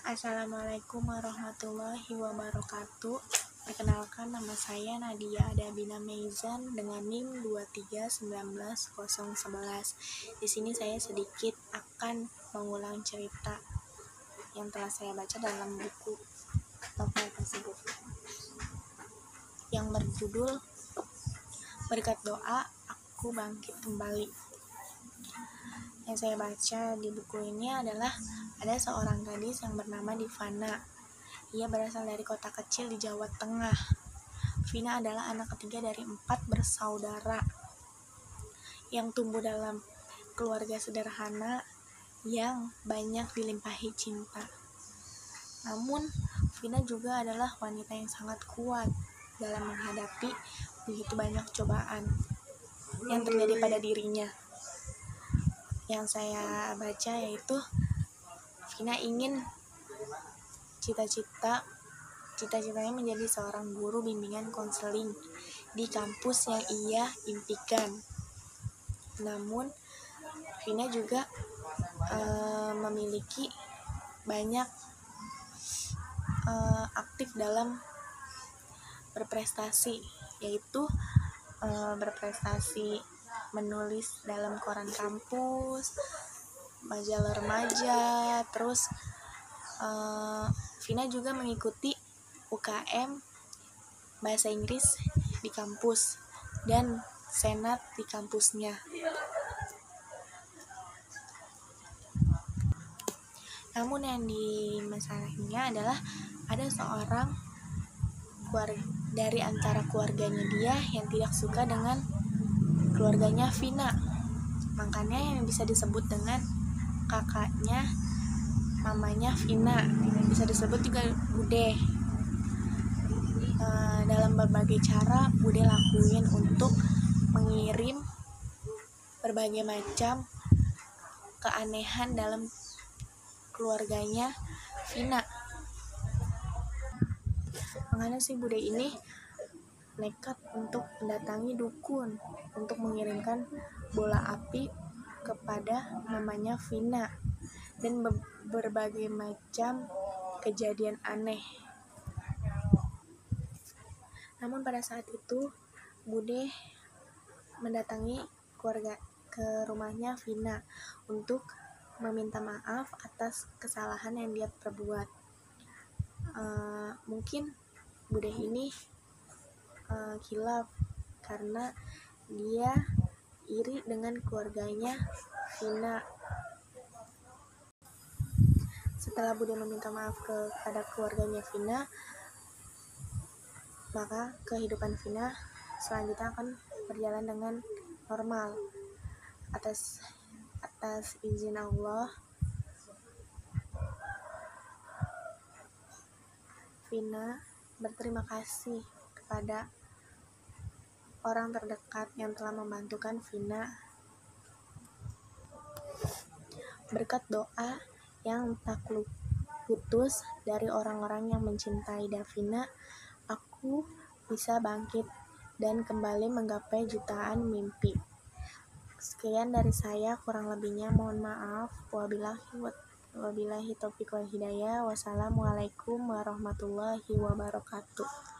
Assalamualaikum warahmatullahi wabarakatuh. Perkenalkan nama saya Nadia Adabina Meizan dengan NIM 2319011. Di sini saya sedikit akan mengulang cerita yang telah saya baca dalam buku novel tersebut. Yang berjudul Berkat Doa Aku Bangkit Kembali. Yang saya baca di buku ini adalah ada seorang gadis yang bernama Divana. Ia berasal dari kota kecil di Jawa Tengah. Vina adalah anak ketiga dari empat bersaudara yang tumbuh dalam keluarga sederhana yang banyak dilimpahi cinta. Namun, Vina juga adalah wanita yang sangat kuat dalam menghadapi begitu banyak cobaan yang terjadi pada dirinya. Yang saya baca yaitu Vina ingin cita-cita cita-citanya menjadi seorang guru bimbingan konseling di kampus yang ia impikan. Namun, Vina juga uh, memiliki banyak uh, aktif dalam berprestasi, yaitu uh, berprestasi menulis dalam koran kampus, majalah remaja terus uh, Vina juga mengikuti UKM bahasa Inggris di kampus dan senat di kampusnya. Namun yang di masalahnya adalah ada seorang keluarga dari antara keluarganya dia yang tidak suka dengan keluarganya Vina. Makanya yang bisa disebut dengan kakaknya mamanya Vina. Bisa disebut juga Bude. E, dalam berbagai cara Bude lakuin untuk mengirim berbagai macam keanehan dalam keluarganya Vina. Makanya si Bude ini nekat untuk mendatangi dukun untuk mengirimkan bola api kepada mamanya Vina dan be berbagai macam kejadian aneh. Namun pada saat itu Bude mendatangi keluarga ke rumahnya Vina untuk meminta maaf atas kesalahan yang dia perbuat. Uh, mungkin Bude ini uh, karena dia iri dengan keluarganya Vina. Setelah Bude meminta maaf kepada keluarganya Vina, maka kehidupan Vina selanjutnya akan berjalan dengan normal atas atas izin Allah. Vina berterima kasih kepada orang terdekat yang telah membantukan Vina. Berkat doa yang tak putus dari orang-orang yang mencintai Davina aku bisa bangkit dan kembali menggapai jutaan mimpi. Sekian dari saya kurang lebihnya mohon maaf. Wabillahi wabillahi taufiq wal hidayah. Wassalamualaikum warahmatullahi wabarakatuh